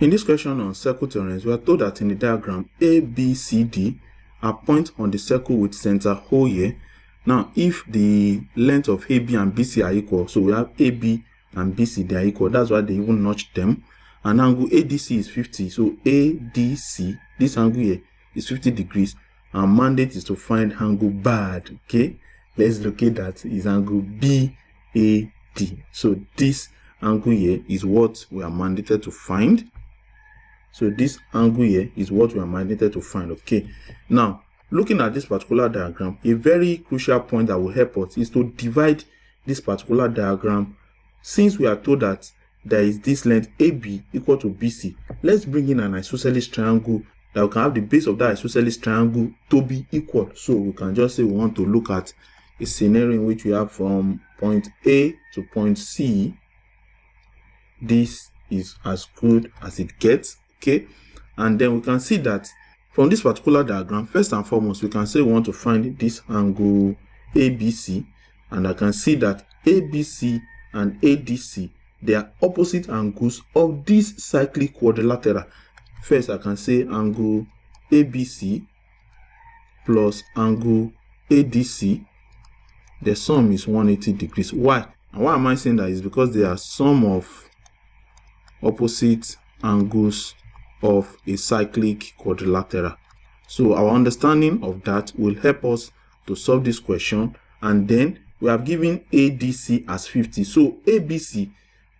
In this question on circle theorems, we are told that in the diagram A, B, C, D are points on the circle with center O here. Now, if the length of AB and BC are equal, so we have AB and BC, they are equal. That's why they even notch them. And angle ADC is 50. So ADC, this angle here, is 50 degrees. Our mandate is to find angle bad. Okay, let's locate that is angle BAD. So this angle here is what we are mandated to find. So this angle here is what we are mandated to find. Okay, now looking at this particular diagram, a very crucial point that will help us is to divide this particular diagram since we are told that there is this length AB equal to BC. Let's bring in an isosceles triangle that we can have the base of that isosceles triangle to be equal. So we can just say we want to look at a scenario in which we have from point A to point C. This is as good as it gets, okay? And then we can see that from this particular diagram, first and foremost, we can say we want to find this angle ABC. And I can see that ABC and ADC, they are opposite angles of this cyclic quadrilateral. First, I can say angle ABC plus angle ADC. The sum is 180 degrees. Why? And why am I saying that? Is because they are sum of opposite angles of a cyclic quadrilateral. So our understanding of that will help us to solve this question. And then we have given ADC as 50. So ABC,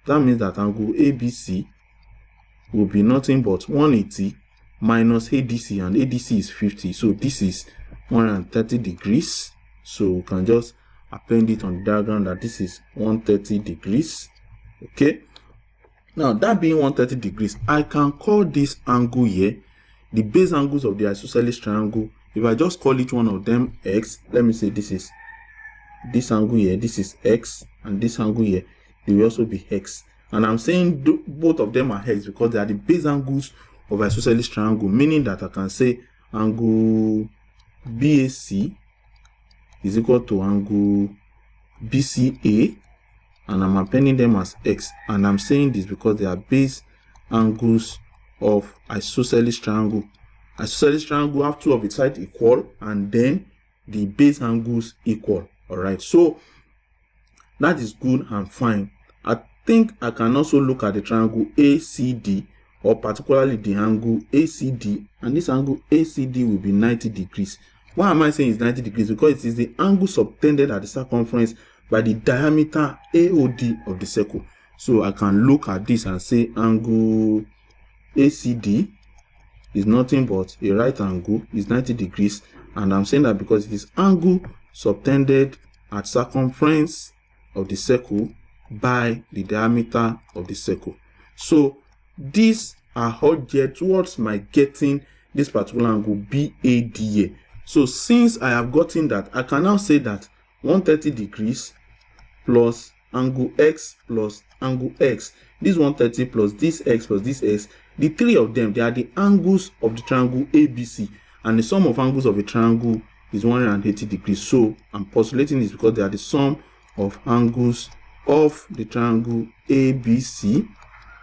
that means that angle ABC will be nothing but 180 minus ADC and ADC is 50. So this is 130 degrees. So we can just append it on the diagram that this is 130 degrees. Okay. Now that being 130 degrees, I can call this angle here the base angles of the isosceles triangle. If I just call each one of them x, let me say this is this angle here, this is x, and this angle here, they will also be x. And I'm saying both of them are x because they are the base angles of isosceles triangle, meaning that I can say angle BAC is equal to angle BCA, and I'm appending them as x. And I'm saying this because they are base angles of isosceles triangle. Isosceles triangle have two of its sides equal, and then the base angles equal. All right, so that is good and fine. I think I can also look at the triangle ACD or particularly the angle ACD and this angle ACD will be 90 degrees. Why am I saying it's 90 degrees? Because it is the angle subtended at the circumference by the diameter AOD of the circle. So I can look at this and say angle ACD is nothing but a right angle is 90 degrees and I'm saying that because it is angle subtended at circumference of the circle by the diameter of the circle. So these are all geared towards my getting this particular angle BAD here. So since I have gotten that, I can now say that 130 degrees plus angle X plus angle X. This 130 plus this X plus this X. The three of them, they are the angles of the triangle ABC. And the sum of angles of a triangle is 180 degrees. So I'm postulating this because they are the sum of angles of the triangle ABC.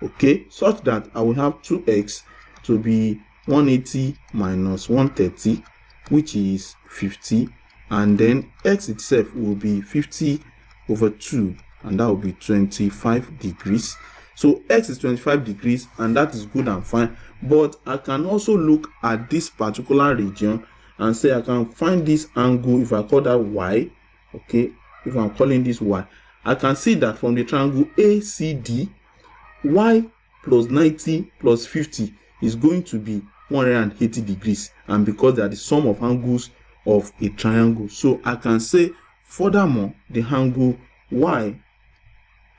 Okay, such that I will have 2x to be 180 minus 130, which is 50. And then x itself will be 50 over 2, and that will be 25 degrees. So x is 25 degrees, and that is good and fine. But I can also look at this particular region and say I can find this angle if I call that y okay if I'm calling this y I can see that from the triangle ACD y plus 90 plus 50 is going to be 180 degrees and because they are the sum of angles of a triangle so I can say furthermore the angle y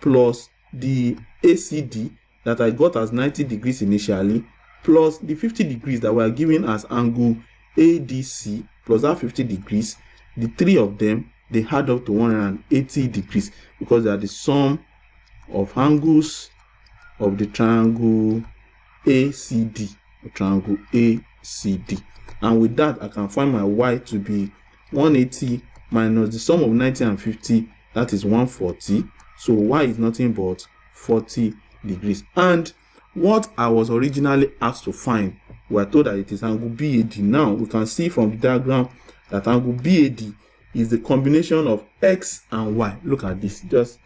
plus the ACD that I got as 90 degrees initially plus the 50 degrees that we are given as angle ADC plus that 50 degrees, the three of them they add up to 180 degrees because they are the sum of angles of the triangle ACD, triangle ACD. And with that, I can find my y to be 180 minus the sum of 90 and 50, that is 140. So y is nothing but 40 degrees. And what I was originally asked to find, we are told that it is angle BAD. Now we can see from the diagram that angle BAD is the combination of X and Y. Look at this. Just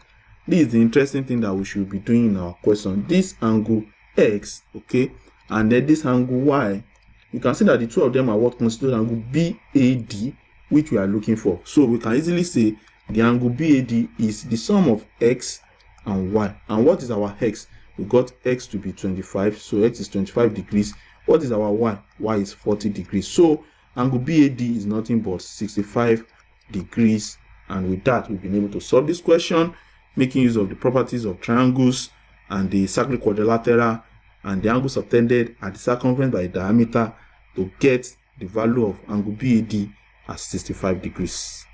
this is the interesting thing that we should be doing in our question. This angle X, okay, and then this angle Y. You can see that the two of them are what constitute angle BAD, which we are looking for. So we can easily say the angle BAD is the sum of X and Y. And what is our X? we got x to be 25 so x is 25 degrees what is our y y is 40 degrees so angle bad is nothing but 65 degrees and with that we've been able to solve this question making use of the properties of triangles and the circular quadrilateral and the angles subtended at the circumference by the diameter to get the value of angle BAD as 65 degrees.